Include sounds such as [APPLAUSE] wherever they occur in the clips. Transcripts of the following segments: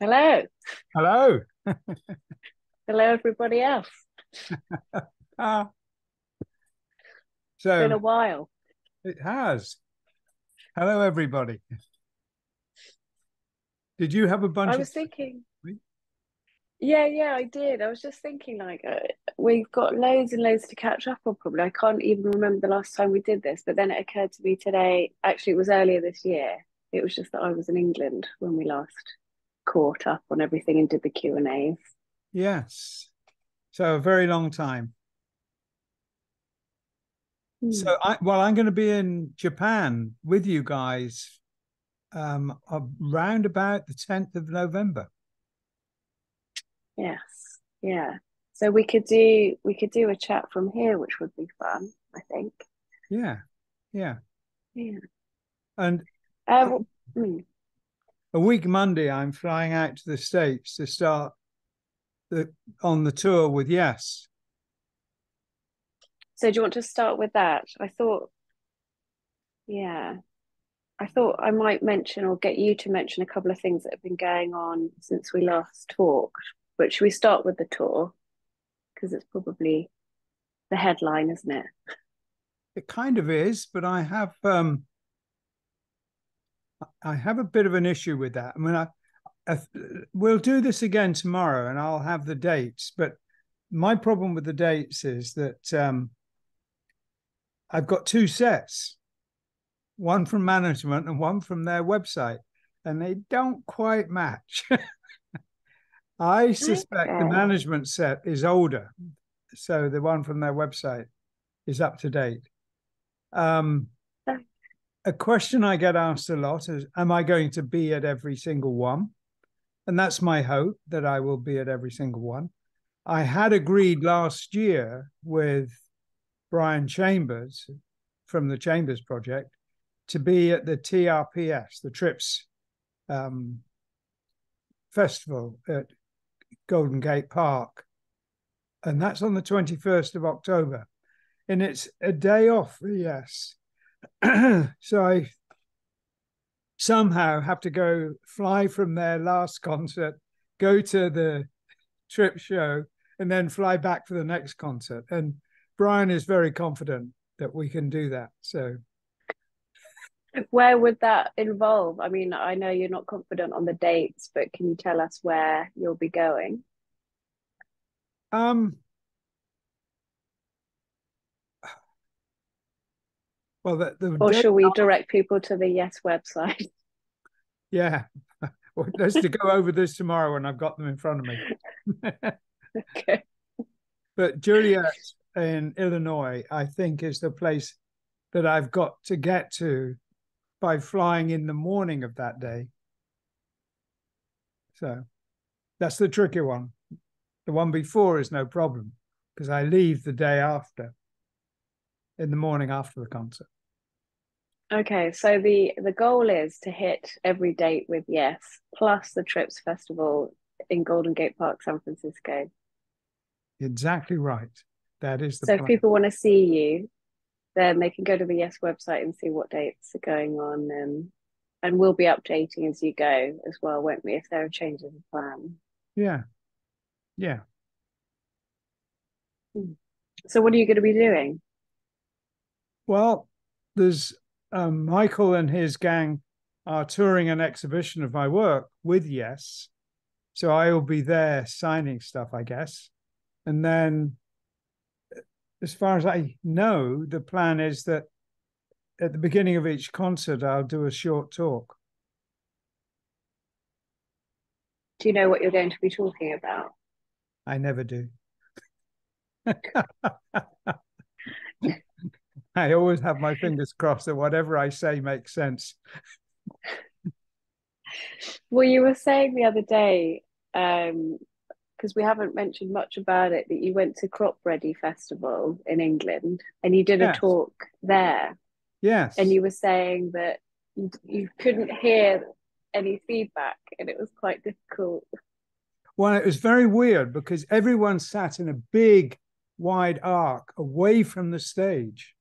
Hello. Hello. Hello, everybody else. [LAUGHS] Ah, It's been a while. it has. Hello, everybody. Did you have a bunch of. I of? was thinking, yeah, yeah, I did. I was just thinking, like, uh, we've got loads and loads to catch up on, probably. I can't even remember the last time we did this, but then it occurred to me today, actually, it was earlier this year. It was just that I was in England when we last caught up on everything and did the Q and A's. Yes. So a very long time. Hmm. So I well, I'm going to be in Japan with you guys um around about the 10th of November. Yes, yeah. So we could do we could do a chat from here, which would be fun, I think. Yeah. Yeah. Yeah. And Uh, hmm. a week Monday, I'm flying out to the States to start the on the tour with Yes. So do you want to start with that? I thought, yeah, I thought I might mention or get you to mention a couple of things that have been going on since we last talked. But should we start with the tour? Because it's probably the headline, isn't it? It kind of is, but I have um I have a bit of an issue with that. I mean, I, I we'll do this again tomorrow, and I'll have the dates. But my problem with the dates is that um, I've got two sets, one from management and one from their website, and they don't quite match. [LAUGHS] I suspect the management set is older, so the one from their website is up to date. Um, Okay. A question I get asked a lot is, Am I going to be at every single one? And that's my hope that I will be at every single one. I had agreed last year with Brian Chambers from the Chambers Project to be at the TRPS, the TRIPS um, festival at Golden Gate Park. And that's on the 21st of October. And it's a day off, yes. [CLEARS THROAT] so I somehow have to go fly from their last concert, go to the trip show, and then fly back for the next concert. And Brian is very confident that we can do that. So Where would that involve? I mean, I know you're not confident on the dates, but can you tell us where you'll be going? um well the, the Or shall we direct people to the Yes website? [LAUGHS] Yeah. [LAUGHS] Well, let's to go over this tomorrow when I've got them in front of me. Okay. [LAUGHS] but Joliet in Illinois, I think, is the place that I've got to get to by flying in the morning of that day. So that's the tricky one. The one before is no problem because I leave the day after, in the morning after the concert. Okay, so the the goal is to hit every date with yes, plus the Trips Festival in Golden Gate Park, San Francisco. Exactly right. That is the So if people want to see you, then they can go to the Yes website and see what dates are going on, and and we'll be updating as you go as well, won't we? If there are changes of plan. Yeah. Yeah. Hmm. So what are you going to be doing? Well, there's um, Michael and his gang are touring an exhibition of my work with Yes. So I will be there signing stuff, I guess. And then, as far as I know, the plan is that at the beginning of each concert, I'll do a short talk. Do you know what you're going to be talking about? I never do. [LAUGHS] [LAUGHS] I always have my fingers crossed that whatever I say makes sense. Well, you were saying the other day, um, because we haven't mentioned much about it, that you went to Cropredy Festival in England and you did a talk there, Yes. and you were saying that you, you couldn't hear any feedback and it was quite difficult. Well, it was very weird because everyone sat in a big, wide arc away from the stage.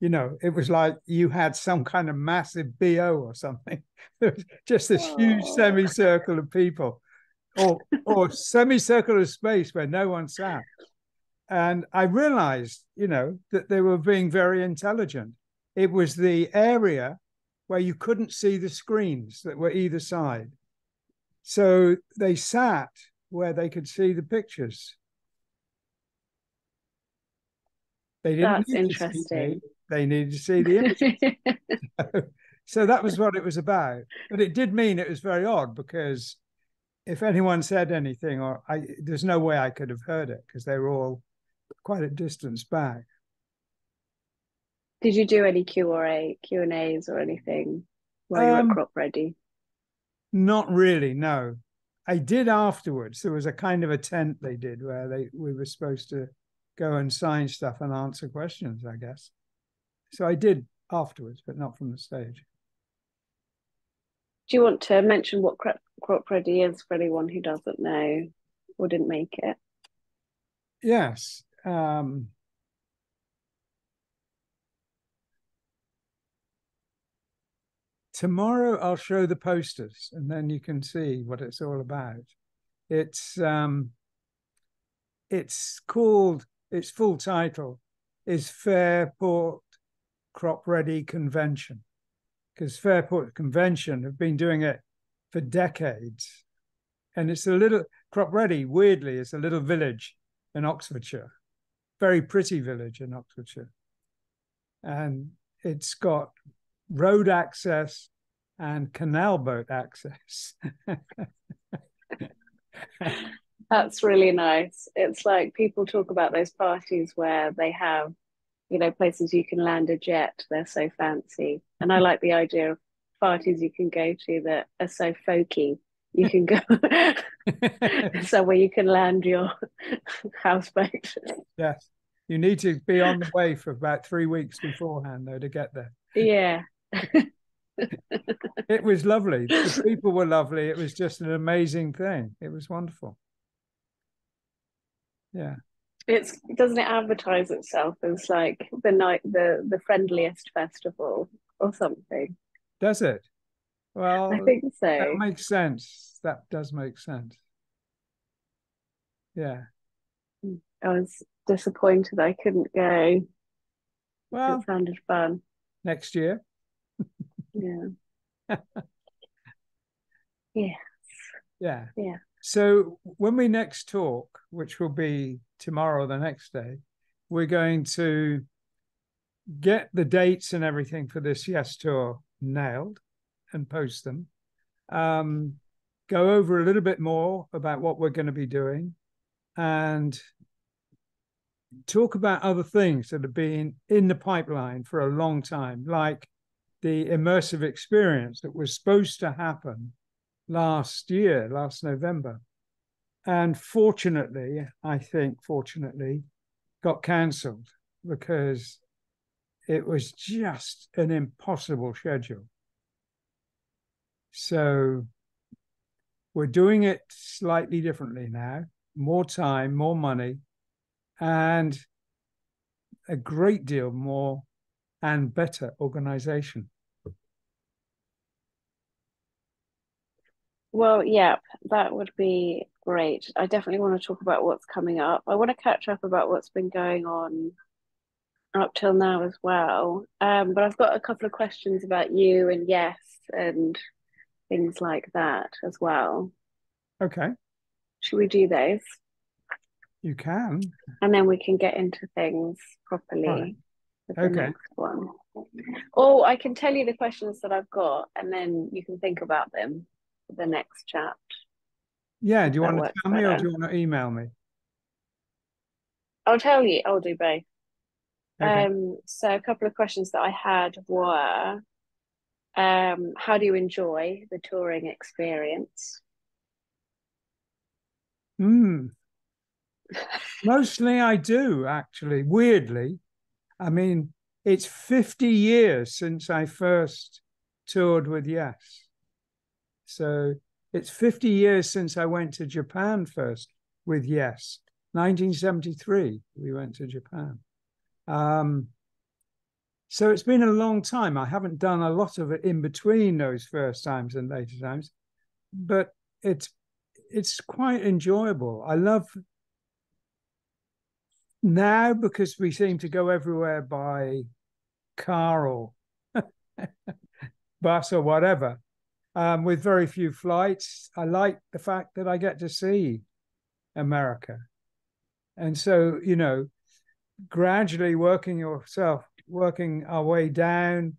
You know, it was like you had some kind of massive BO or something. [LAUGHS] There was just this oh. huge semicircle of people, or or [LAUGHS] semicircle of space where no one sat. And I realized, you know, that they were being very intelligent. It was the area where you couldn't see the screens that were either side. So they sat where they could see the pictures. They didn't That's interesting. They needed to see the image. [LAUGHS] [LAUGHS] so that was what it was about. But it did mean it was very odd because if anyone said anything, or I, there's no way I could have heard it because they were all quite a distance back. Did you do any Q or A Q and A's or anything while you um, were Cropredy? Not really, no. I did afterwards. There was a kind of a tent they did where they we were supposed to go and sign stuff and answer questions, I guess. So I did afterwards, but not from the stage. Do you want to mention what crop, Cropredy is for anyone who doesn't know or didn't make it? Yes. Um, tomorrow I'll show the posters and then you can see what it's all about. It's um, it's called its full title is Fairport Cropredy convention because Fairport Convention have been doing it for decades. And it's a little Cropredy, weirdly, it's a little village in Oxfordshire, very pretty village in Oxfordshire. And it's got road access and canal boat access. [LAUGHS] That's really nice. It's like people talk about those parties where they have you know, places you can land a jet. They're so fancy. And I mm-hmm. like the idea of parties you can go to that are so folky. You can go [LAUGHS] [LAUGHS] somewhere you can land your [LAUGHS] houseboat. Yes. You need to be on the way for about three weeks beforehand, though, to get there. Yeah. it was lovely. The people were lovely. It was just an amazing thing. It was wonderful. Yeah it's doesn't it advertise itself as like the night the the friendliest festival or something? Does it? Well i think so. that makes sense. That does make sense. Yeah. I was disappointed i couldn't go. Well it sounded fun. next year. Yeah. [LAUGHS] Yes. Yeah. Yeah so when we next talk, which will be tomorrow or the next day, we're going to get the dates and everything for this Yes Tour nailed and post them. Um, go over a little bit more about what we're going to be doing and talk about other things that have been in the pipeline for a long time, like the immersive experience that was supposed to happen last year, last November. And fortunately, I think, fortunately, got cancelled because it was just an impossible schedule. So we're doing it slightly differently now more time, more money, and a great deal more and better organization. Well, yeah, that would be great. I definitely want to talk about what's coming up. I want to catch up about what's been going on up till now as well. Um, but I've got a couple of questions about you and yes and things like that as well. Okay. Should we do those? You can. And then we can get into things properly. Right. Okay. one. Or I can tell you the questions that I've got and then you can think about them the next chat. Yeah, do you want to tell me or do you want to email me? I'll tell you, I'll do both. Okay. Um, so a couple of questions that I had were um, how do you enjoy the touring experience? Hmm. [LAUGHS] Mostly I do, actually, weirdly. I mean, it's 50 years since I first toured with Yes. So it's 50 years since I went to Japan first with Yes. 1973, we went to Japan. Um, So it's been a long time. I haven't done a lot of it in between those first times and later times, but it's it's quite enjoyable. I love now because we seem to go everywhere by car or [LAUGHS] bus or whatever, um, with very few flights. I like the fact that I get to see America. And so, you know, gradually working yourself, working our way down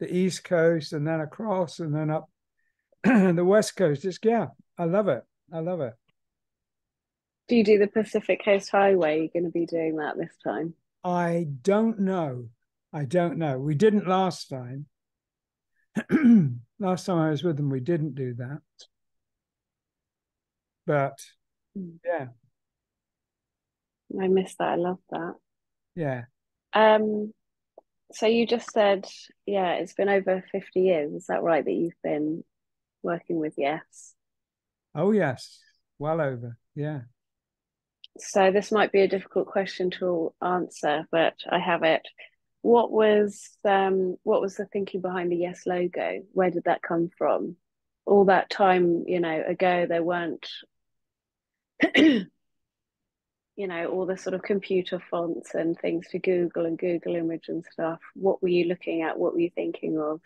the East Coast and then across and then up [CLEARS THROAT] the West Coast. Just, yeah, I love it. I love it. Do you do the Pacific Coast Highway? You're going to be doing that this time? I don't know. I don't know. We didn't last time. [CLEARS THROAT] last time I was with them, we didn't do that. But hmm. yeah. I miss that. I love that. Yeah. Um so you just said, yeah, it's been over 50 years. Is that right that you've been working with Yes? Oh yes. Well over. Yeah. So this might be a difficult question to answer, but I have it. What was um what was the thinking behind the Yes logo? Where did that come from? All that time, you know, ago there weren't [CLEARS THROAT] you know, all the sort of computer fonts and things to Google and Google image and stuff. What were you looking at? What were you thinking of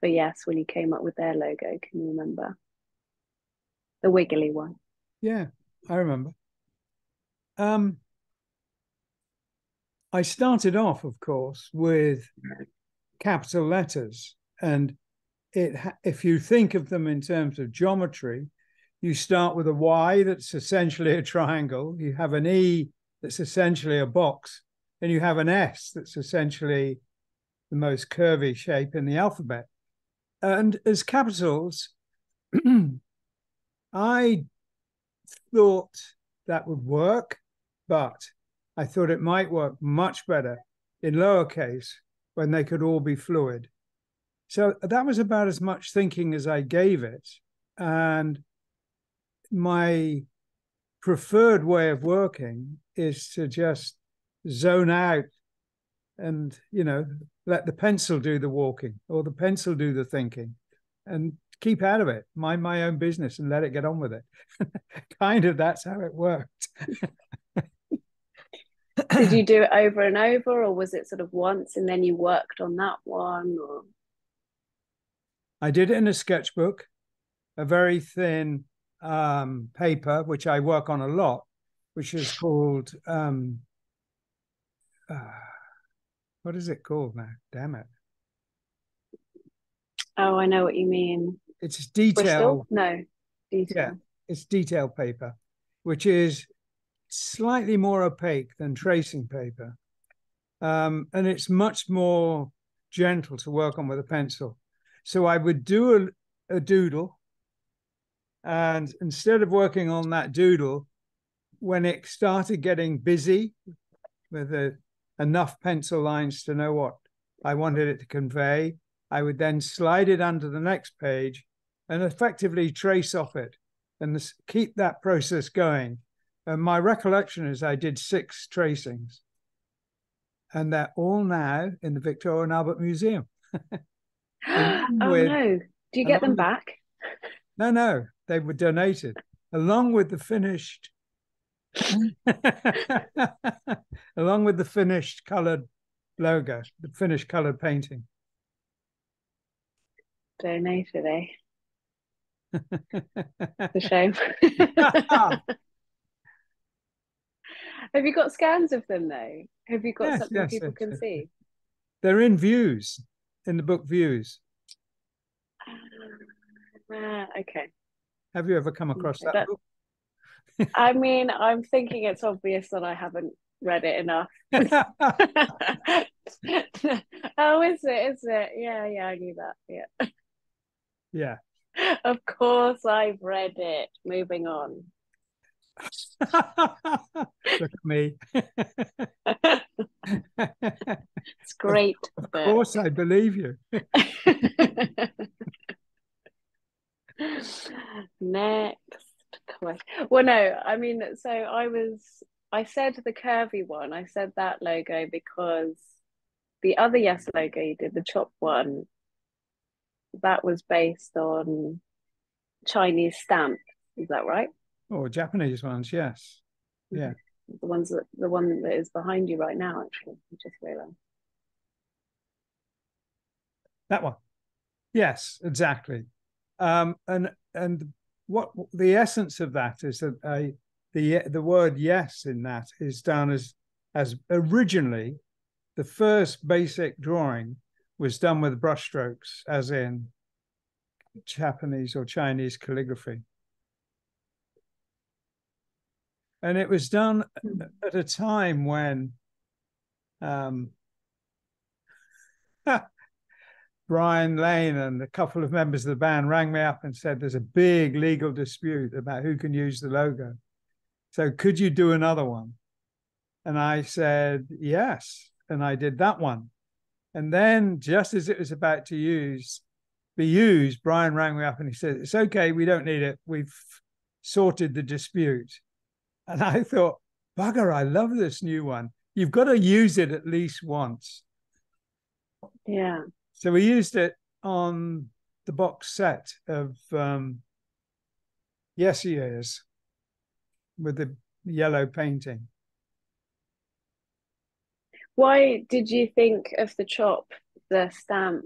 for Yes when you came up with their logo? Can you remember? The wiggly one. Yeah, I remember. Um, I started off, of course, with capital letters, and it if you think of them in terms of geometry, you start with a Y that's essentially a triangle. You have an E that's essentially a box, and you have an S that's essentially the most curvy shape in the alphabet. And as capitals, [CLEARS THROAT] I thought that would work but I thought it might work much better in lowercase when they could all be fluid. So that was about as much thinking as I gave it. And my preferred way of working is to just zone out and, you know, let the pencil do the walking or the pencil do the thinking and keep out of it, mind my own business and let it get on with it. [LAUGHS] kind of that's how it worked. [LAUGHS] did you [CLEARS THROAT] do it over and over or was it sort of once and then you worked on that one or? I did it in a sketchbook a very thin um, paper which i work on a lot which is called um, uh, what is it called now? Damn it. Oh i know what you mean. It's detail. Bristol? no detail. yeah it's detail paper which is slightly more opaque than tracing paper. Um, and it's much more gentle to work on with a pencil. So I would do a, a doodle. And instead of working on that doodle, when it started getting busy with a, enough pencil lines to know what I wanted it to convey, I would then slide it under the next page and effectively trace off it and this, keep that process going and my recollection is I did six tracings, and they're all now in the Victoria and Albert Museum. [GASPS] oh no! Do you get them back? No, no, they were donated along with the finished, [LAUGHS] along with the finished coloured logo, the finished coloured painting. Donated, eh? [LAUGHS] it's a shame. [LAUGHS] Have you got scans of them though? Have you got yes, something yes, people yes, can see? They're in views, in the book views. Uh, okay. Have you ever come across that, that book? [LAUGHS] I mean, I'm thinking it's obvious that I haven't read it enough. [LAUGHS] oh, is it? Is it? Yeah, yeah, I knew that. Yeah. Yeah. [LAUGHS] Of course I've read it. Moving on. [LAUGHS] Look at me. [LAUGHS] it's great. Of, of course, I believe you. [LAUGHS] Next question. Well, no, I mean, so I was, I said the curvy one. I said that logo because the other Yes logo you did, the chop one, that was based on Chinese stamp. Is that right? Or Japanese ones, yes. Yeah. The ones that the one that is behind you right now, actually, I just realized. That one. Yes, exactly. Um, and and what the essence of that is that a the the word yes in that is done as as originally the first basic drawing was done with brushstrokes, as in Japanese or Chinese calligraphy. And it was done hmm. at a time when um, [LAUGHS] Brian Lane and a couple of members of the band rang me up and said there's a big legal dispute about who can use the logo. So could you do another one? And I said, yes. And I did that one. And then just as it was about to use be used, Brian rang me up and he said, It's okay, we don't need it. We've sorted the dispute. And I thought, bugger, I love this new one. You've got to use it at least once. Yeah. So we used it on the box set of um, Yes is with the yellow painting. Why did you think of the chop, the stamp?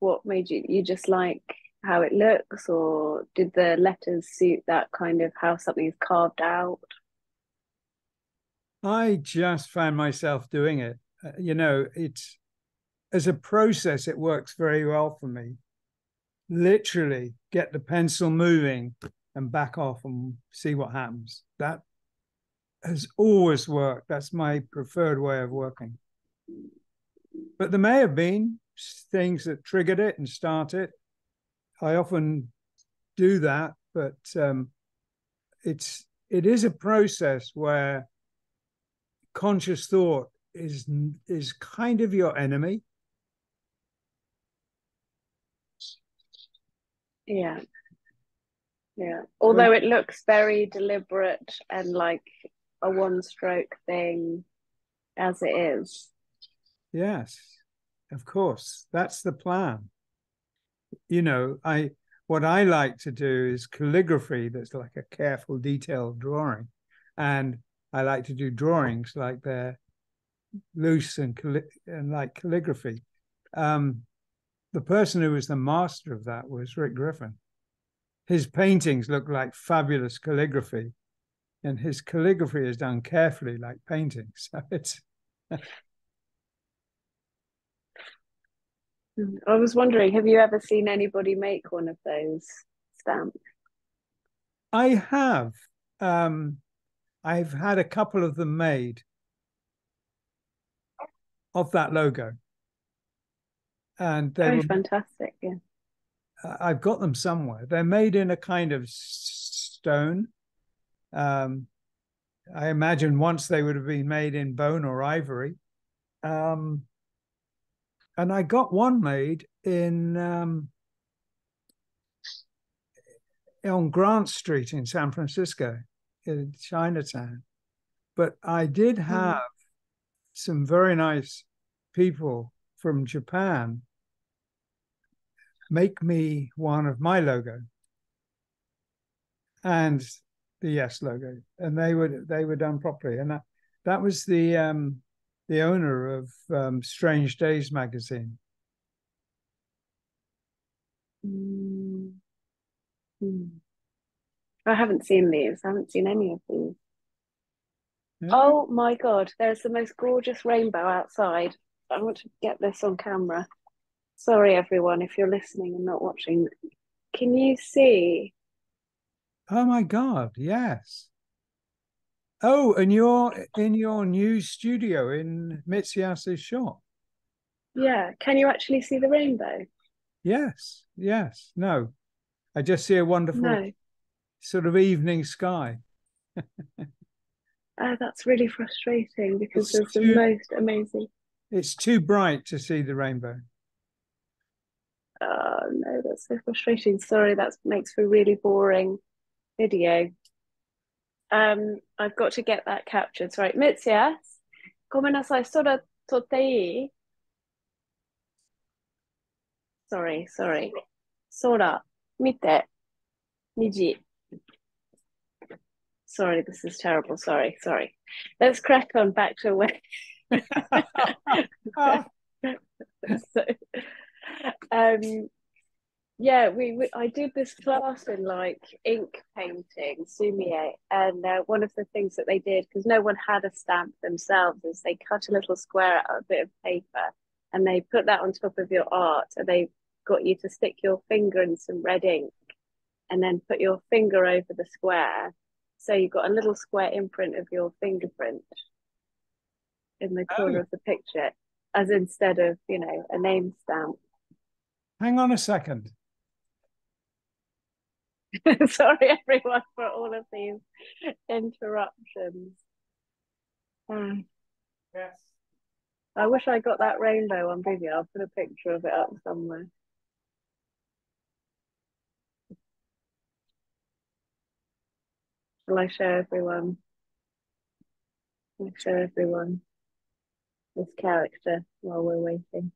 What made you you just like how it looks, or did the letters suit that kind of how something is carved out? I just found myself doing it. Uh, you know, it's as a process, it works very well for me. Literally get the pencil moving and back off and see what happens. That has always worked. That's my preferred way of working. But there may have been things that triggered it and start it. I often do that, but um, it's it is a process where conscious thought is is kind of your enemy Yeah. Yeah. Although it looks very deliberate and like a one stroke thing as it is. Yes, of course. That's the plan. You know, I what I like to do is calligraphy that's like a careful, detailed drawing. And I like to do drawings like they're loose and, and like calligraphy. Um, the person who was the master of that was Rick Griffin. His paintings look like fabulous calligraphy, and his calligraphy is done carefully, like painting. [LAUGHS] So it's. I was wondering, have you ever seen anybody make one of those stamps? I have. Um, I've had a couple of them made of that logo and they were fantastic. Yeah, I've got them somewhere. They're made in a kind of stone. Um, I imagine once they would have been made in bone or ivory. Um, and I got one made in um, on Grant Street in San Francisco, in Chinatown. But I did hmm. have mm. some very nice people from Japan make me one of my logo and the yes logo and they were they were done properly and that that was the um the owner of um, strange days magazine mm. I haven't seen these i haven't seen any of these yeah. oh my god there's the most gorgeous rainbow outside i want to get this on camera Sorry, everyone, if you're listening and not watching. Can you see? Oh my God! Yes. Oh, and you're in your new studio in Mitzias's shop. Yeah. Can you actually see the rainbow? Yes. Yes. No. I just see a wonderful no sort of evening sky. [LAUGHS] oh, that's really frustrating because it's too, the most amazing. It's too bright to see the rainbow. Oh no, that's so frustrating. Sorry, that makes for really boring video. Um, I've got to get that captured. Sorry, Mitsias, come and I. Sorry, sorry. Sora, mite, niji. Sorry, this is terrible. Sorry, sorry. Let's crack on back to where. so, [LAUGHS] um, yeah, we, we, I did this class in like ink painting, sumie, and uh, one of the things that they did because no one had a stamp themselves is they cut a little square out of a bit of paper and they put that on top of your art and they got you to stick your finger in some red ink and then put your finger over the square so you've got a little square imprint of your fingerprint in the corner oh. of the picture as instead of you know a name stamp hang on a second [LAUGHS] Sorry, everyone, for all of these interruptions. Um, yes. I wish I got that rainbow on video. I'll put a picture of it up somewhere. Shall I show everyone? I show everyone this character while we're waiting.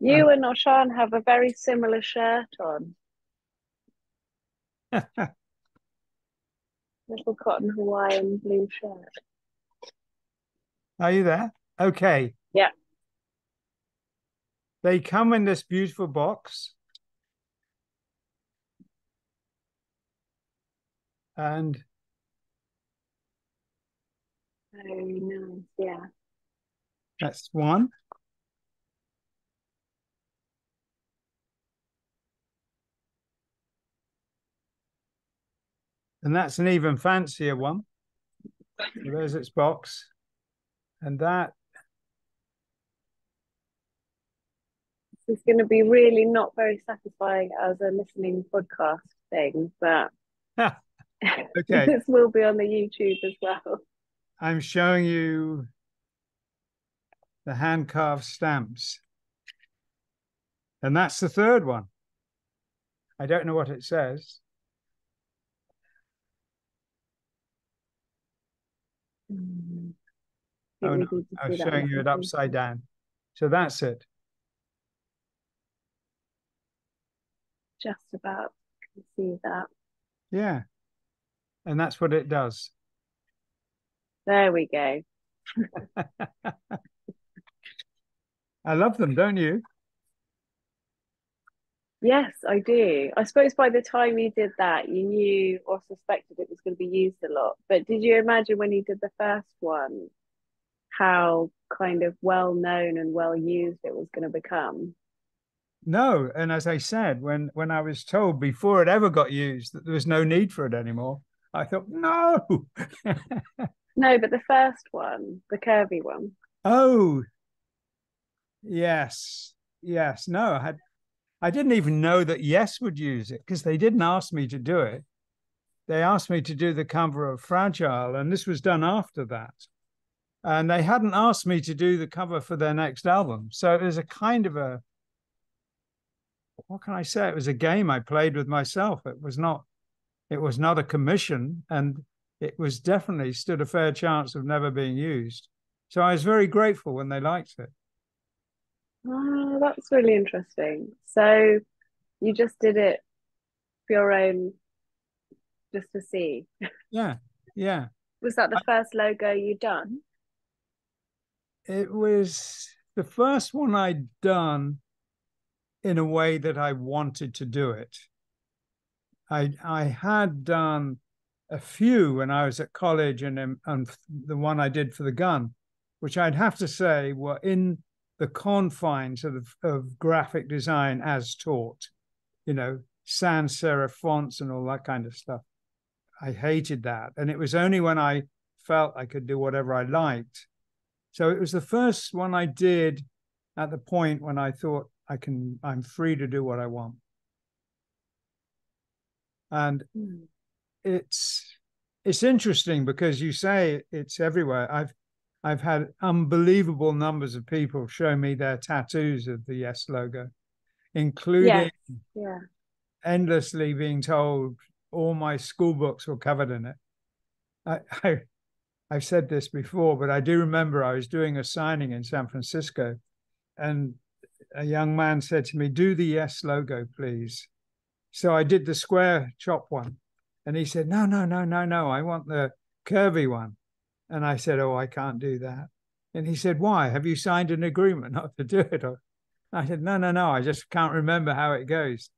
You um, and Oshan have a very similar shirt on. [LAUGHS] Little cotton Hawaiian blue shirt. Are you there? Okay. Yeah. They come in this beautiful box. And very nice, yeah. That's one. And that's an even fancier one. So there's its box. And that this is going to be really not very satisfying as a listening podcast thing, but [LAUGHS] okay. [LAUGHS] this will be on the YouTube as well. I'm showing you the hand carved stamps. And that's the third one. I don't know what it says. Mm-hmm. Oh, no. I was showing you it upside down. So that's it. Just about can see that. Yeah. And that's what it does. There we go. [LAUGHS] I love them, don't you? Yes, I do. I suppose by the time you did that, you knew or suspected it was going to be used a lot. But did you imagine when you did the first one how kind of well known and well used it was going to become? No, and as I said, when when I was told before it ever got used that there was no need for it anymore, I thought, no. [LAUGHS] no, but the first one, the curvy one. Oh, yes, yes. No, I had I didn't even know that Yes would use it because they didn't ask me to do it. They asked me to do the cover of Fragile, and this was done after that. And they hadn't asked me to do the cover for their next album. So it was a kind of a, what can I say? It was a game I played with myself. It was not, it was not a commission, and it was definitely stood a fair chance of never being used. So I was very grateful when they liked it. Oh, that's really interesting. So you just did it for your own, just to see. Yeah, yeah. Was that the first logo you done? It was the first one I'd done in a way that I wanted to do it. I I had done a few when I was at college, and um, and the one I did for the gun, which I'd have to say were in the confines of, of graphic design as taught, you know, sans serif fonts and all that kind of stuff. I hated that. And it was only when I felt I could do whatever I liked. So it was the first one I did at the point when I thought I can, I'm free to do what I want. And mm. it's, it's interesting because you say it's everywhere. I've I've had unbelievable numbers of people show me their tattoos of the Yes logo, including yeah. endlessly being told all my school books were covered in it. I, [LAUGHS] I I've said this before, but I do remember I was doing a signing in San Francisco, and a young man said to me, Do the yes logo, please. So I did the square chop one. And he said, No, no, no, no, no. I want the curvy one. And I said, Oh, I can't do that. And he said, Why? Have you signed an agreement not to do it? I said, No, no, no. I just can't remember how it goes.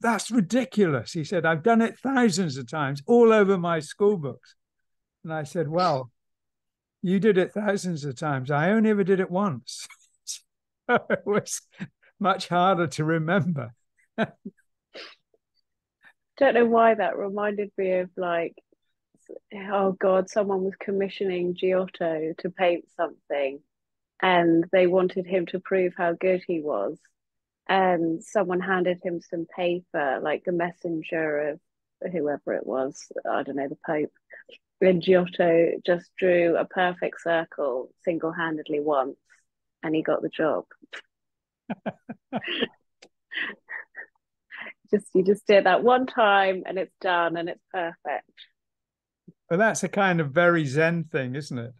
That's ridiculous. He said, I've done it thousands of times all over my school books. And I said, Well, you did it thousands of times. I only ever did it once. [LAUGHS] so it was much harder to remember. [LAUGHS] Don't know why that reminded me of like, oh God, someone was commissioning Giotto to paint something and they wanted him to prove how good he was. And someone handed him some paper, like the messenger of whoever it was, I don't know, the Pope. And Giotto just drew a perfect circle single handedly once and he got the job. [LAUGHS] just you just do that one time and it's done and it's perfect. Well, that's a kind of very Zen thing, isn't it?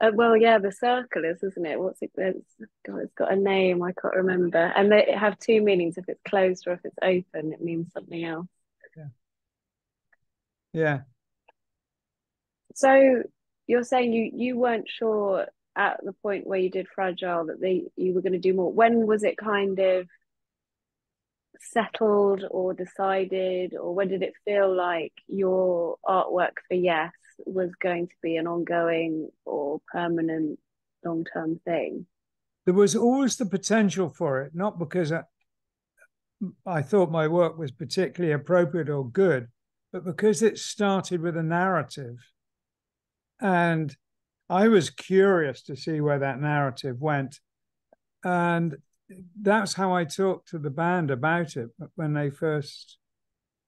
Uh, well, yeah, the circle is, isn't it? What's it? It's, God, it's got a name. I can't remember. And they have two meanings. If it's closed or if it's open, it means something else. Yeah. Yeah. So you're saying you you weren't sure at the point where you did fragile that they you were going to do more. When was it kind of settled or decided, or when did it feel like your artwork for Yes was going to be an ongoing or permanent long term thing? There was always the potential for it, not because I, I thought my work was particularly appropriate or good, but because it started with a narrative. And I was curious to see where that narrative went. And that's how I talked to the band about it when they first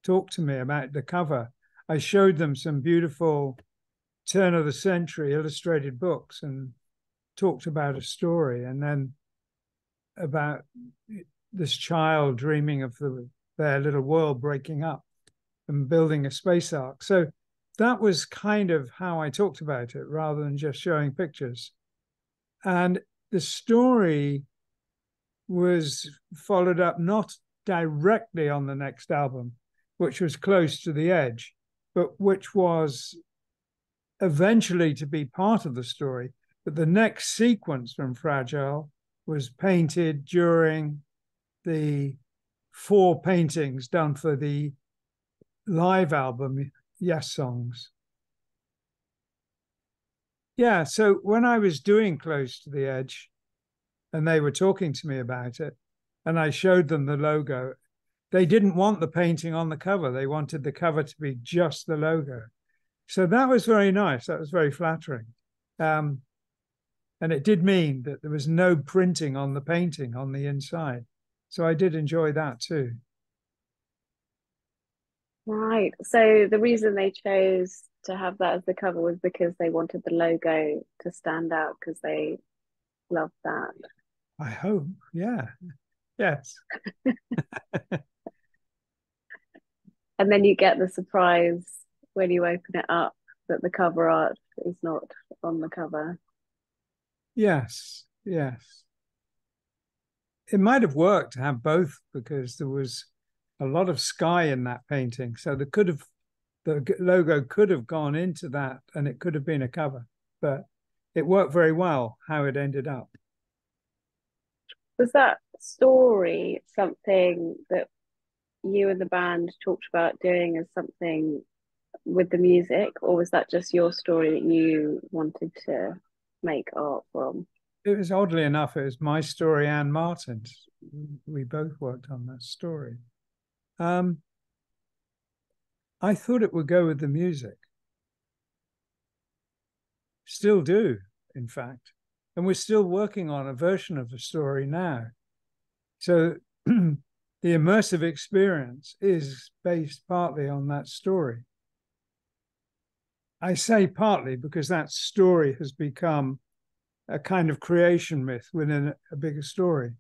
talked to me about the cover. I showed them some beautiful turn of the century illustrated books and talked about a story and then about this child dreaming of the, their little world breaking up and building a space ark. So that was kind of how I talked about it rather than just showing pictures. And the story was followed up not directly on the next album, which was close to the edge, but which was eventually to be part of the story. But the next sequence from Fragile was painted during the four paintings done for the live album, Yessongs. Yeah, so when I was doing Close to the Edge and they were talking to me about it, and I showed them the logo, they didn't want the painting on the cover. They wanted the cover to be just the logo. So that was very nice. That was very flattering. Um, and it did mean that there was no printing on the painting on the inside. So I did enjoy that too. Right. So the reason they chose to have that as the cover was because they wanted the logo to stand out because they loved that. I hope. Yeah. Yes. [LAUGHS] and then you get the surprise when you open it up that the cover art is not on the cover. Yes, yes. It might have worked to have both because there was a lot of sky in that painting. So there could have the logo could have gone into that and it could have been a cover, but it worked very well how it ended up. Was that story something that you and the band talked about doing as something with the music, or was that just your story that you wanted to make art from? It was oddly enough, it was my story and Martin's. We both worked on that story. Um, I thought it would go with the music. Still do, in fact. And we're still working on a version of the story now. So [CLEARS THROAT] the immersive experience is based partly on that story. I say partly because that story has become a kind of creation myth within a bigger story.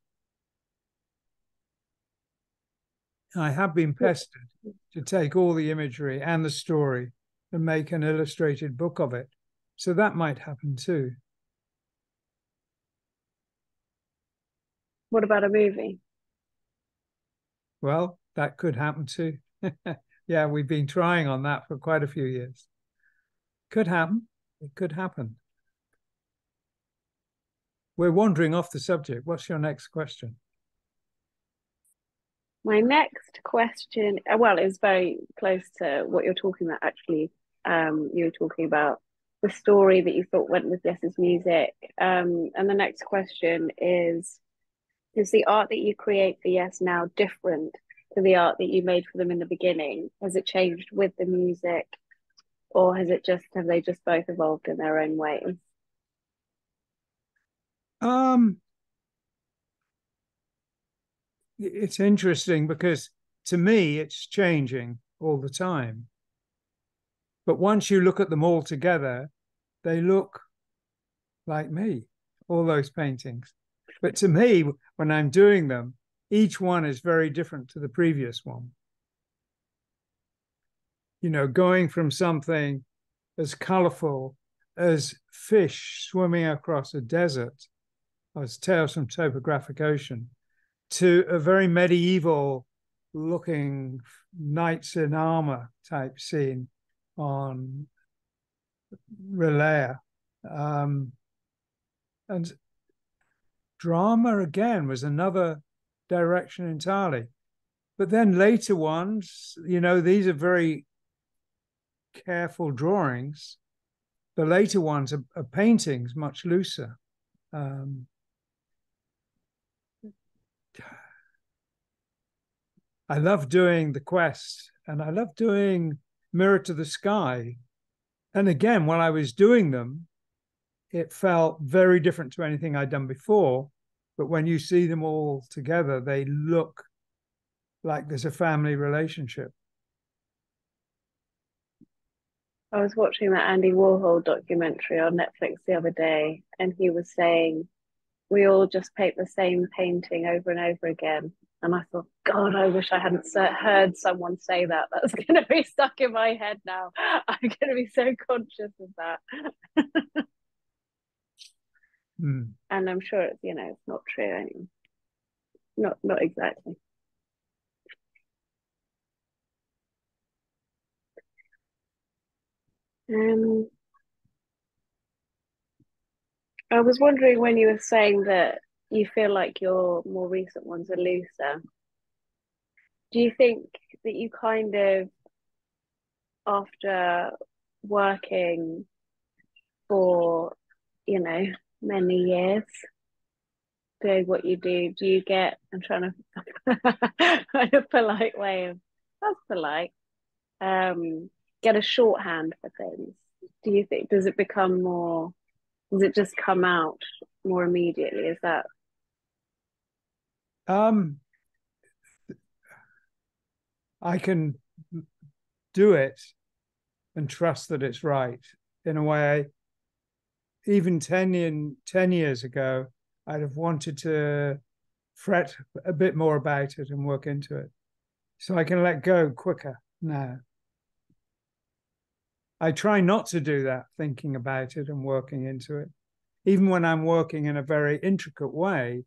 I have been pestered to take all the imagery and the story and make an illustrated book of it. So that might happen too. What about a movie? Well, that could happen too. [LAUGHS] yeah, we've been trying on that for quite a few years. Could happen. It could happen. We're wandering off the subject. What's your next question? My next question, uh, well, is very close to what you're talking about. Actually, um, you were talking about the story that you thought went with Yes's music. Um, and the next question is: Is the art that you create for Yes now different to the art that you made for them in the beginning? Has it changed with the music, or has it just have they just both evolved in their own ways? Um, it's interesting because to me it's changing all the time. But once you look at them all together, they look like me, all those paintings. But to me, when I'm doing them, each one is very different to the previous one. You know, going from something as colorful as fish swimming across a desert, as Tales from Topographic Ocean, to a very medieval looking knights in armor type scene on Relayer. Um, and drama again was another direction entirely. But then later ones, you know, these are very careful drawings. The later ones are, are paintings, much looser. Um, I love doing the quest and I love doing Mirror to the Sky. And again, while I was doing them, it felt very different to anything I'd done before. But when you see them all together, they look like there's a family relationship. I was watching that Andy Warhol documentary on Netflix the other day, and he was saying we all just paint the same painting over and over again. And I thought, God, I wish I hadn't heard someone say that. That's [LAUGHS] going to be stuck in my head now. I'm going to be so conscious of that. [LAUGHS] mm. And I'm sure it's, you know, it's not true anymore. Not, not exactly. Um, I was wondering when you were saying that you feel like your more recent ones are looser. Do you think that you kind of, after working for, you know, many years, doing what you do, do you get, I'm trying to [LAUGHS] find a polite way of, that's polite, um, get a shorthand for things? Do you think, does it become more does it just come out more immediately? Is that um I can do it and trust that it's right in a way. Even 10, in, 10 years ago, I'd have wanted to fret a bit more about it and work into it. So I can let go quicker now. I try not to do that, thinking about it and working into it. Even when I'm working in a very intricate way,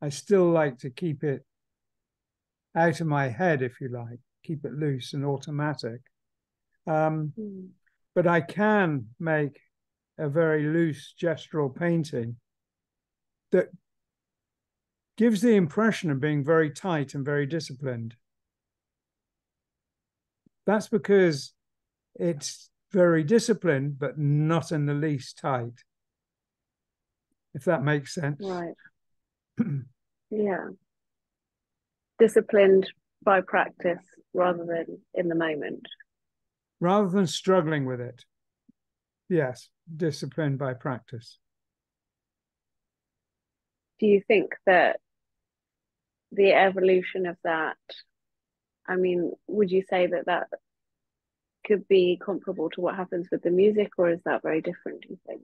I still like to keep it out of my head, if you like, keep it loose and automatic. Um, mm. But I can make a very loose gestural painting that gives the impression of being very tight and very disciplined. That's because it's very disciplined, but not in the least tight. If that makes sense. Right. [CLEARS THROAT] yeah. Disciplined by practice rather than in the moment. Rather than struggling with it. Yes, discipline by practice. Do you think that the evolution of that, I mean, would you say that that could be comparable to what happens with the music, or is that very different? Do you think?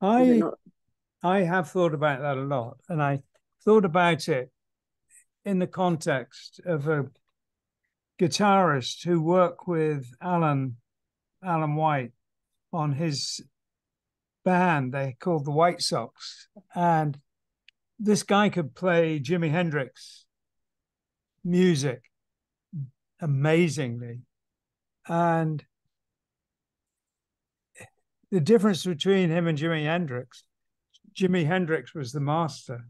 I I have thought about that a lot, and I thought about it in the context of a guitarist who worked with Alan Alan White on his band they called the White Sox, and this guy could play Jimi Hendrix music amazingly. And the difference between him and Jimi Hendrix, Jimi Hendrix was the master,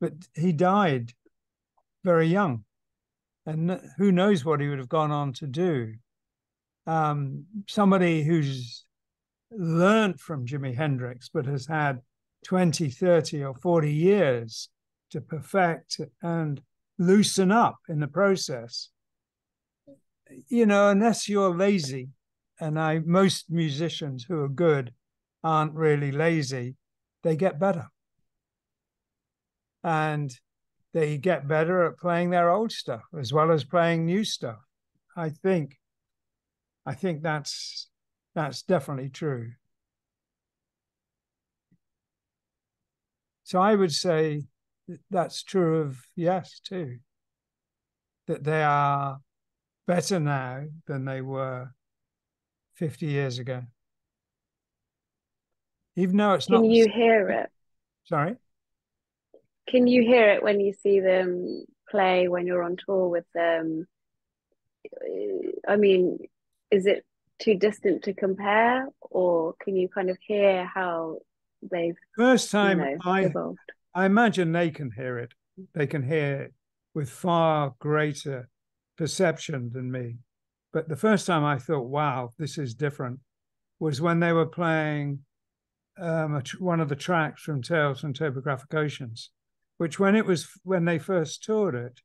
but he died very young. And who knows what he would have gone on to do. Um, somebody who's learned from Jimi Hendrix, but has had 20, 30, or 40 years to perfect and loosen up in the process. You know, unless you're lazy, and I most musicians who are good aren't really lazy, they get better. And they get better at playing their old stuff as well as playing new stuff. I think I think that's that's definitely true. So I would say that's true of yes too. That they are better now than they were 50 years ago. Even though it's Can not. Can you hear it? Sorry? Can you hear it when you see them play when you're on tour with them? I mean, is it too distant to compare, or can you kind of hear how they've first time you know, I evolved? I imagine they can hear it. They can hear it with far greater perception than me. But the first time I thought, wow, this is different, was when they were playing um, one of the tracks from Tales from Topographic Oceans, which when it was when they first toured it,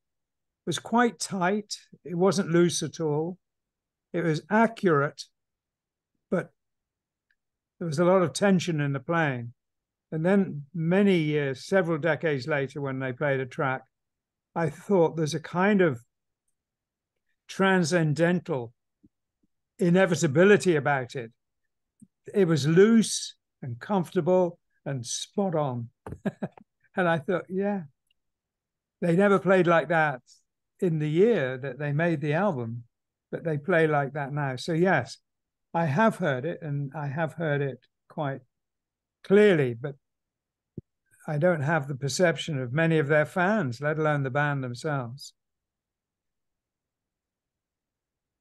was quite tight. It wasn't loose at all. It was accurate, but there was a lot of tension in the playing. And then many years, several decades later, when they played a track, I thought there's a kind of transcendental inevitability about it. It was loose and comfortable and spot on. [LAUGHS] and I thought, yeah, they never played like that in the year that they made the album, but they play like that now. So, yes, I have heard it and I have heard it quite clearly, but I don't have the perception of many of their fans, let alone the band themselves.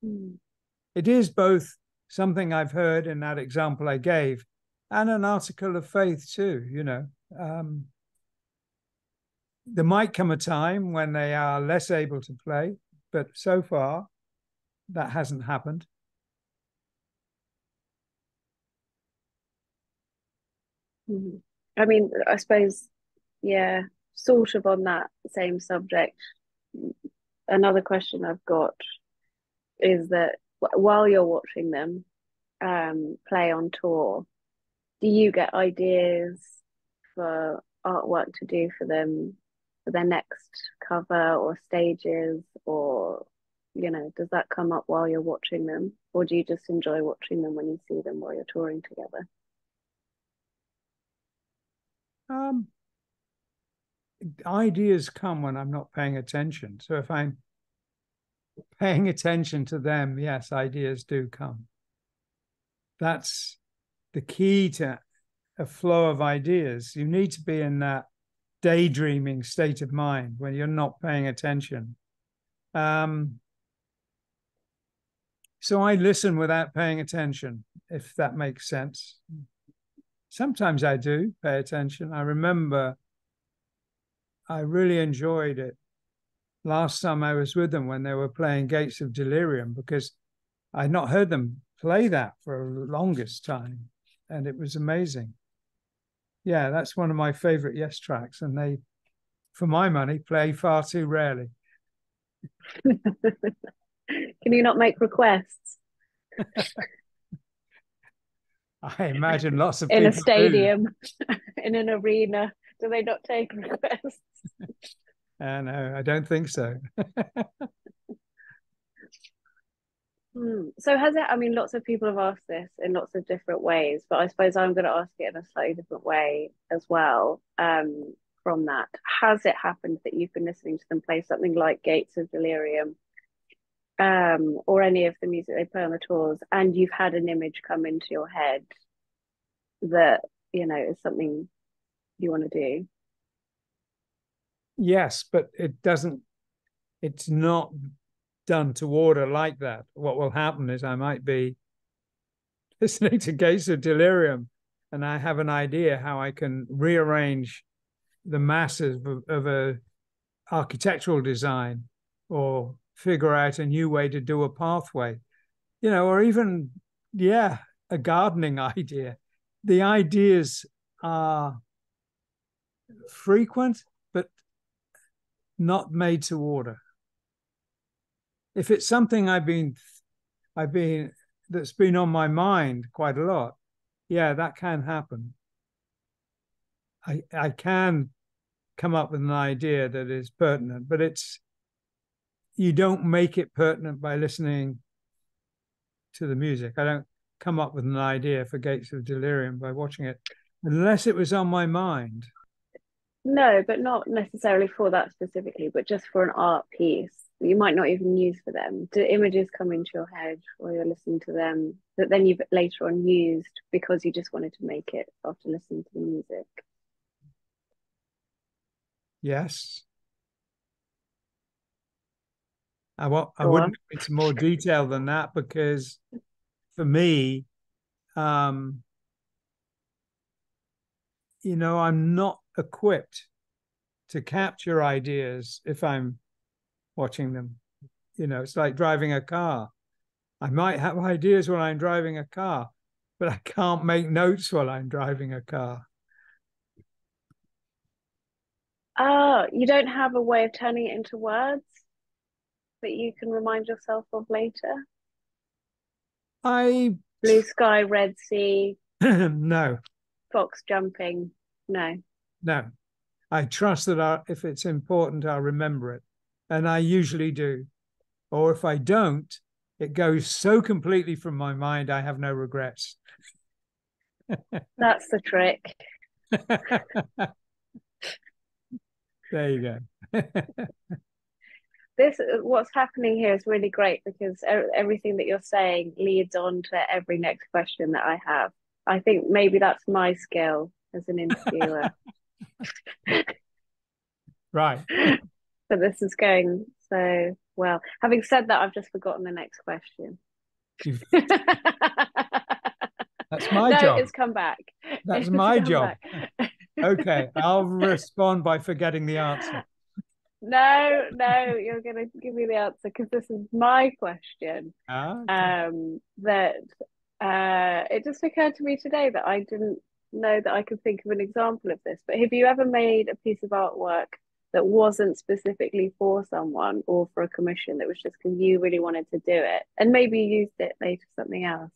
Mm. It is both something I've heard in that example I gave and an article of faith too, you know. Um, there might come a time when they are less able to play, but so far that hasn't happened. Mm-hmm. I mean, I suppose, yeah, sort of on that same subject. Another question I've got is that while you're watching them um, play on tour, do you get ideas for artwork to do for them for their next cover or stages or you know does that come up while you're watching them or do you just enjoy watching them when you see them while you're touring together um ideas come when i'm not paying attention so if i'm paying attention to them, yes, ideas do come. That's the key to a flow of ideas. You need to be in that daydreaming state of mind when you're not paying attention. Um, so I listen without paying attention, if that makes sense. Sometimes I do pay attention. I remember I really enjoyed it last time I was with them when they were playing Gates of Delirium because I'd not heard them play that for the longest time. And it was amazing. Yeah, that's one of my favorite Yes tracks. And they, for my money, play far too rarely. [LAUGHS] Can you not make requests? [LAUGHS] I imagine lots of people in a stadium, [LAUGHS] in an arena. Do they not take requests? [LAUGHS] Uh, no, I don't think so. hmm. So has it? I mean, lots of people have asked this in lots of different ways, but I suppose I'm going to ask it in a slightly different way as well. Um, from that, has it happened that you've been listening to them play something like Gates of Delirium, um, or any of the music they play on the tours, and you've had an image come into your head that you know is something you want to do? Yes, but it doesn't. It's not done to order like that. What will happen is I might be [LAUGHS] listening to Gates of Delirium, and I have an idea how I can rearrange the masses of, of a architectural design or figure out a new way to do a pathway, you know, or even, yeah, a gardening [LAUGHS] idea. The ideas are frequent, but not made to order. If it's something I've been, I've been, that's been on my mind quite a lot, yeah, that can happen. I, I can come up with an idea that is pertinent, but it's you don't make it pertinent by listening to the music. I don't come up with an idea for Gates of Delirium by watching it, unless it was on my mind. No, but not necessarily for that specifically, but just for an art piece you might not even use for them. Do images come into your head while you're listening to them that then you've later on used because you just wanted to make it after listening to the music? Yes. I, I wouldn't go into more detail than that because for me, um, you know, I'm not equipped to capture ideas if I'm watching them. You know, it's like driving a car. I might have ideas when I'm driving a car, but I can't make notes while I'm driving a car. Oh, you don't have a way of turning it into words that you can remind yourself of later? I blue sky, red sea. [LAUGHS] no. Fox jumping. No. No. I trust that I, if it's important, I'll remember it. And I usually do. Or if I don't, it goes so completely from my mind, I have no regrets. That's the trick. [LAUGHS] there you go. [LAUGHS] this uh, what's happening here is really great because everything that you're saying leads on to every next question that I have. I think maybe that's my skill as an interviewer. [LAUGHS] right. [LAUGHS] but this is going so well. Having said that, I've just forgotten the next question. [LAUGHS] That's my no, job. It's come back. That's it's my job. okay, I'll respond by forgetting the answer. No, no, you're going to give me the answer because this is my question. Ah, okay. Um, that uh, it just occurred to me today that I didn't know that I could think of an example of this. But have you ever made a piece of artwork that wasn't specifically for someone or for a commission that was just because you really wanted to do it and maybe you used it later for something else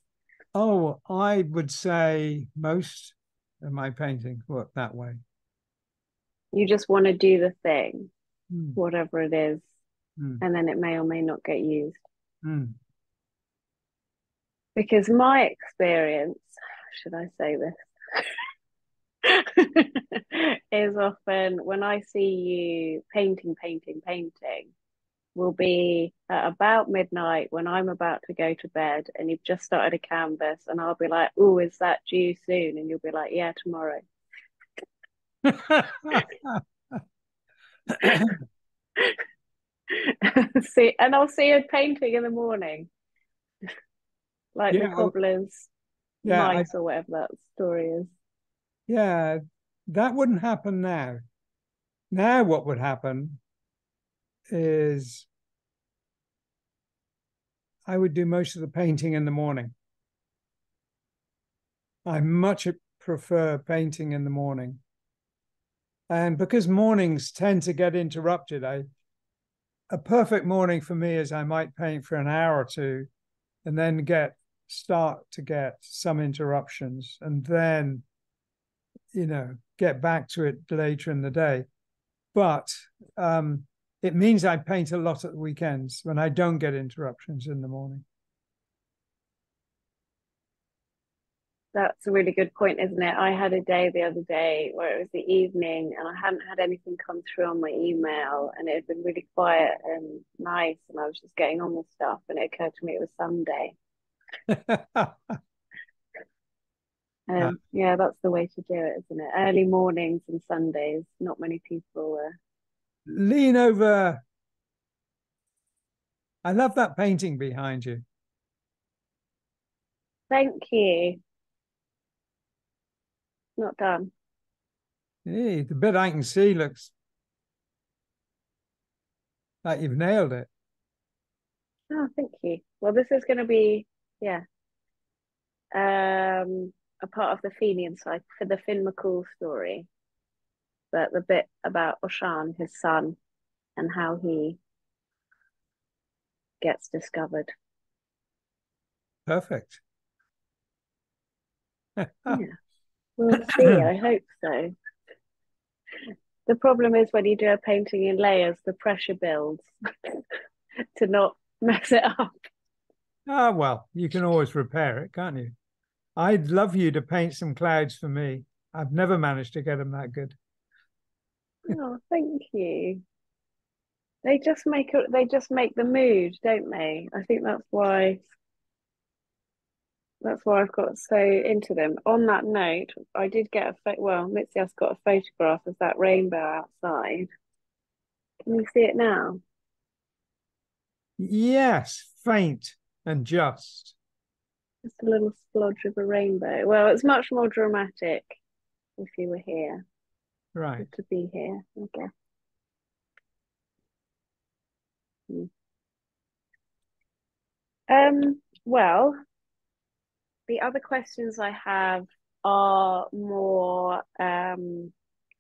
oh i would say most of my paintings work that way you just want to do the thing mm. whatever it is mm. and then it may or may not get used mm. because my experience should i say this [LAUGHS] is often when I see you painting, painting, painting, will be at about midnight when I'm about to go to bed and you've just started a canvas, and I'll be like, Oh, is that due soon? And you'll be like, Yeah, tomorrow. [LAUGHS] [COUGHS] see, and I'll see a painting in the morning, like yeah, the cobblers, yeah, mice, I, or whatever that story is. Yeah, that wouldn't happen now. Now, what would happen is I would do most of the painting in the morning. I much prefer painting in the morning. And because mornings tend to get interrupted, I a perfect morning for me is I might paint for an hour or two and then get start to get some interruptions and then you know, get back to it later in the day. But um, it means I paint a lot at the weekends when I don't get interruptions in the morning. That's a really good point, isn't it? I had a day the other day where it was the evening and I hadn't had anything come through on my email and it had been really quiet and nice and I was just getting on with stuff and it occurred to me it was Sunday. [LAUGHS] Um, yeah, that's the way to do it, isn't it? Early mornings and Sundays. Not many people are lean over. I love that painting behind you. Thank you. Not done. Hey, the bit I can see looks like you've nailed it. Oh, thank you. Well, this is going to be, yeah, um, a part of the Fenian side for the Finn McCool story. But the bit about Oshan, his son, and how he gets discovered. Perfect. [LAUGHS] yeah. We'll [LAUGHS] see. I hope so. The problem is when you do a painting in layers, the pressure builds [LAUGHS] to not mess it up. Ah, well, you can always repair it, can't you? I'd love you to paint some clouds for me. I've never managed to get them that good. oh, thank you. They just make it. They just make the mood, don't they? I think that's why. That's why I've got so into them. On that note, I did get a photo. Well, Mitzi has got a photograph of that rainbow outside. Can you see it now? Yes, faint and just. Just a little splodge of a rainbow. Well, it's much more dramatic if you were here. Right. To be here, okay. Hmm. Um, well, the other questions I have are more um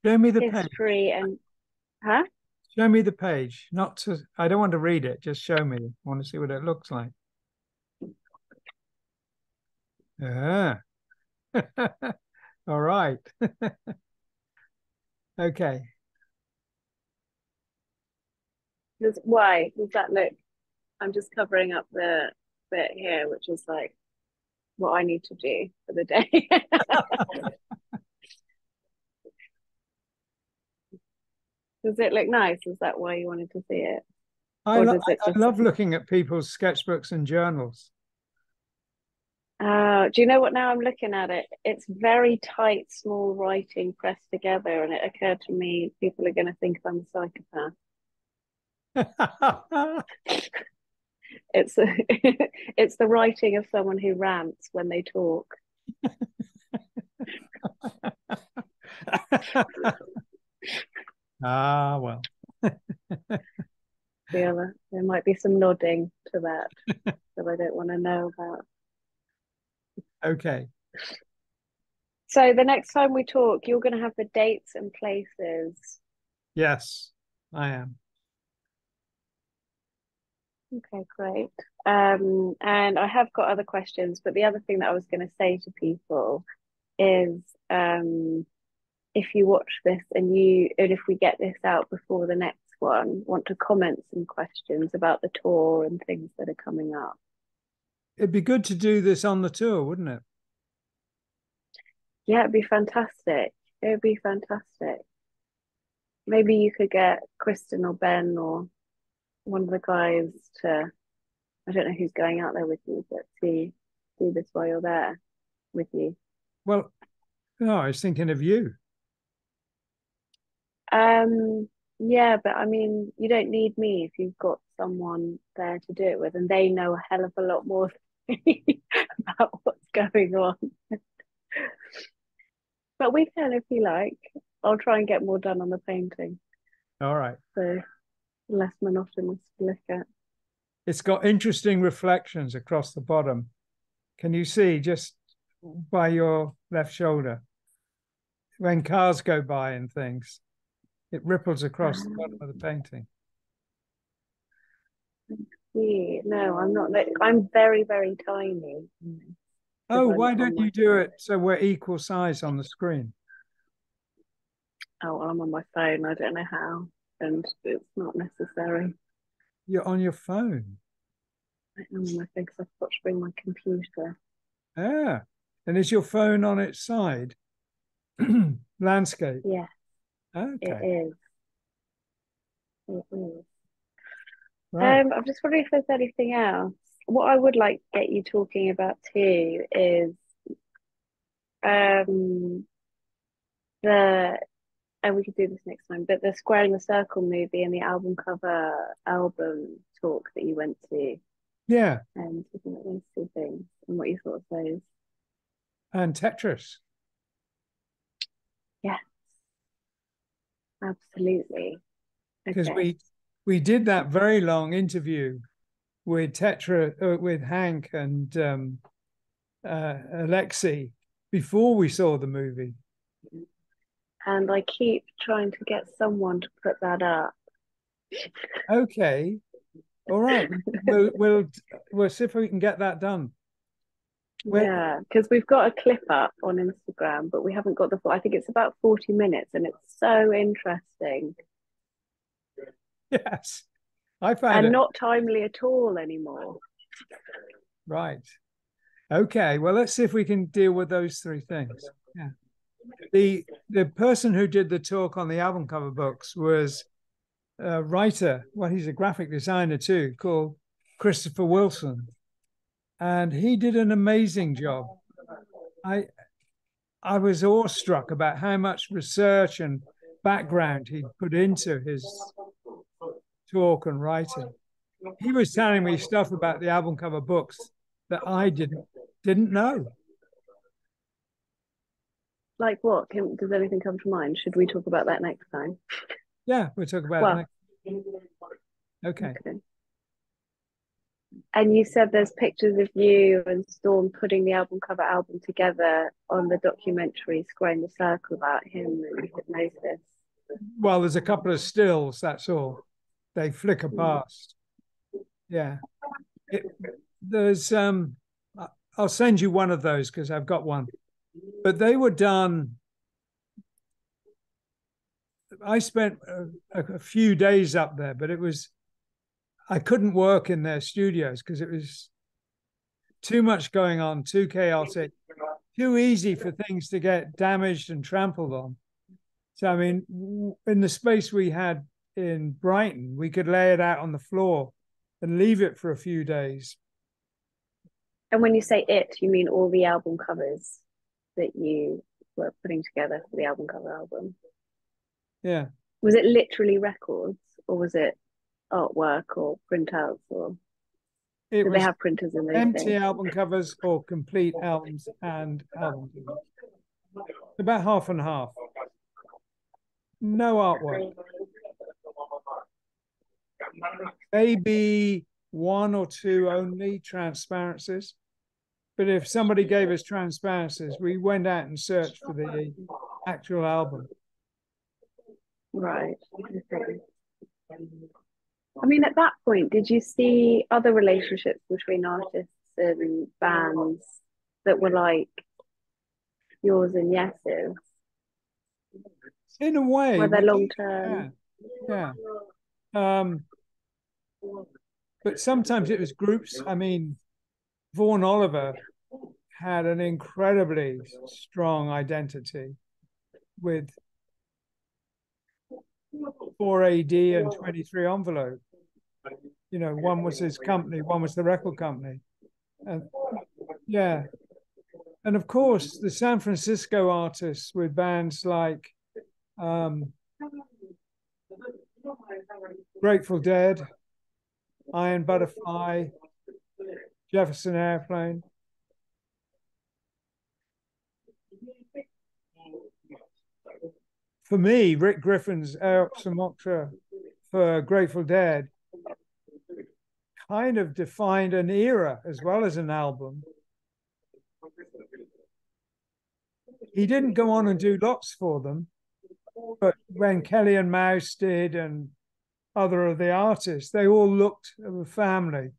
show me the history page. and huh? Show me the page. Not to I don't want to read it, just show me. I want to see what it looks like. Yeah. [LAUGHS] All right. [LAUGHS] okay. Does, why does that look? I'm just covering up the bit here, which is like what I need to do for the day. [LAUGHS] Does it look nice? Is that why you wanted to see it? I, lo- I, I love looking at people's sketchbooks and journals. Uh, do you know what? Now I'm looking at it. It's very tight, small writing pressed together, and it occurred to me people are going to think I'm a psychopath. [LAUGHS] it's a, [LAUGHS] it's the writing of someone who rants when they talk. [LAUGHS] ah well. [LAUGHS] yeah, there might be some nodding to that that I don't want to know about. Okay. So the next time we talk, you're going to have the dates and places. Yes, I am. Okay, great. Um, and I have got other questions, but the other thing that I was going to say to people is um, if you watch this and you, and if we get this out before the next one, want to comment some questions about the tour and things that are coming up. It'd be good to do this on the tour, wouldn't it? Yeah, it'd be fantastic. It would be fantastic. Maybe you could get Kristen or Ben or one of the guys to I don't know who's going out there with you, but see do this while you're there with you. Well, no, I was thinking of you. Um yeah, but I mean you don't need me if you've got someone there to do it with and they know a hell of a lot more [LAUGHS] about what's going on. but we can if you like. I'll try and get more done on the painting. All right. So less monotonous to look at. It's got interesting reflections across the bottom. Can you see just by your left shoulder? When cars go by and things, it ripples across the bottom of the um. painting. Yeah, no, I'm not. I'm very, very tiny. Oh, why don't you do it so we're equal size on the screen? Oh, well, I'm on my phone. I don't know how and it's not necessary. You're on your phone. I am on my phone because I've got to bring my computer. Ah, and is your phone on its side? [CLEARS THROAT] Landscape. Yeah. Okay. It is. It is. Right. Um, I'm just wondering if there's anything else. What I would like to get you talking about too is um the and we could do this next time, but the Squaring the Circle movie and the album cover album talk that you went to, Yeah. and looking at those two things and what you thought of those. And Tetris. Yes, absolutely. Because Okay. we we did that very long interview with Tetra uh, with Henk and um uh Alexei before we saw the movie. And I keep trying to get someone to put that up. Okay. All right. We'll [LAUGHS] we'll we'll see if we can get that done. Well- Yeah, because we've got a clip up on Instagram, but we haven't got the full. I think it's about 40 minutes and it's so interesting Yes. I found and it not timely at all anymore. right. Okay. Well, let's see if we can deal with those three things. Yeah. The the person who did the talk on the album cover books was a writer. Well, he's a graphic designer too, called Christopher Wilson, and he did an amazing job. I I was awestruck about how much research and background he put into his talk and writing. He was telling me stuff about the album cover books that I didn't didn't know. Like what? Can, does anything come to mind? Should we talk about that next time? Yeah, we'll talk about Well- it next. Okay. Okay. And you said there's pictures of you and Storm putting the album cover album together on the documentary Squaring the Circle about him and Hipgnosis. Well, there's a couple of stills, that's all. They flicker Mm. past. Yeah. It, there's um I'll send you one of those because I've got one. But they were done. I spent a, a, few days up there, but it was I couldn't work in their studios because it was too much going on, too chaotic, too easy for things to get damaged and trampled on. So I mean, in the space we had in Brighton, we could lay it out on the floor and leave it for a few days. And when you say it, you mean all the album covers that you were putting together for the album cover album. Yeah. Was it literally records or was it artwork or printouts or It did they have printers in those empty things? album covers or complete albums and album covers. About half and half. No artwork. Maybe one or two only transparencies. But if somebody gave us transparencies, we went out and searched for the actual album. Right. I mean, at that point, did you see other relationships between artists and bands that were like yours and Yes's? In a way, Were they long term? Yeah. yeah. Um, but sometimes it was groups. I mean, Vaughan Oliver had an incredibly strong identity with 4AD and 23 envelope. You know, one was his company, one was the record company. And yeah. And of course, the San Francisco artists with bands like um, Grateful Dead, Iron Butterfly, Jefferson Airplane. For me, Rick Griffin's Aoxomoxoa for Grateful Dead kind of defined an era as well as an album. He didn't go on and do lots for them, but when Kelley and Mouse did and other of the artists, they all looked of a family.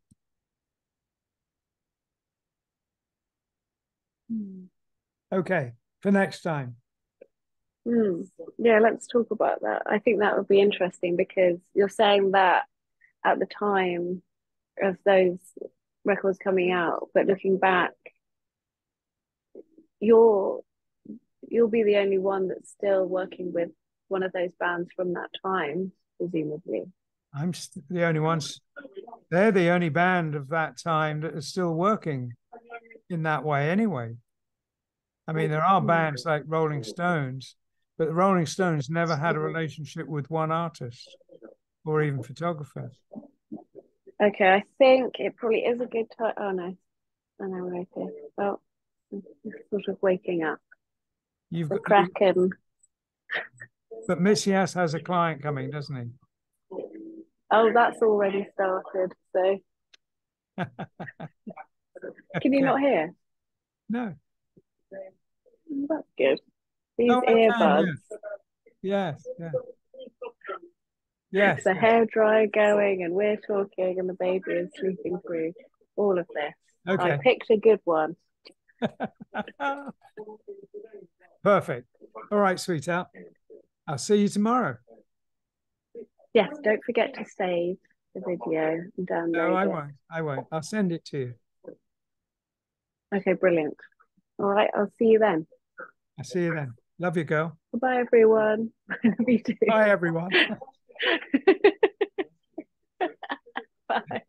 Okay, for next time. Hmm. Yeah, let's talk about that. I think that would be interesting because you're saying that at the time of those records coming out, but looking back, you're you'll be the only one that's still working with one of those bands from that time, presumably. I'm st- the only ones. They're the only band of that time that is still working in that way, anyway. I mean, there are bands like Rolling Stones but the Rolling Stones never had a relationship with one artist or even photographer. Okay, I think it probably is a good time. Oh no, I know right here. Oh, sort of waking up. You've the got, Kraken. but Messias has a client coming, doesn't he? Oh, that's already started. So, [LAUGHS] can you not hear? No. That's good. These can, earbuds. Yes. Yes. Yes. the yes. hair dryer going, and we're talking, and the baby is sleeping through all of this. Okay. I picked a good one. [LAUGHS] Perfect. All right, sweetheart. I'll see you tomorrow. Yes, don't forget to save the video and download No, I it. won't. I won't. I'll send it to you. Okay, brilliant. All right, I'll see you then. I'll see you then. Love you, girl. Goodbye, everyone. [LAUGHS] Love you too. Bye, everyone. [LAUGHS] Bye.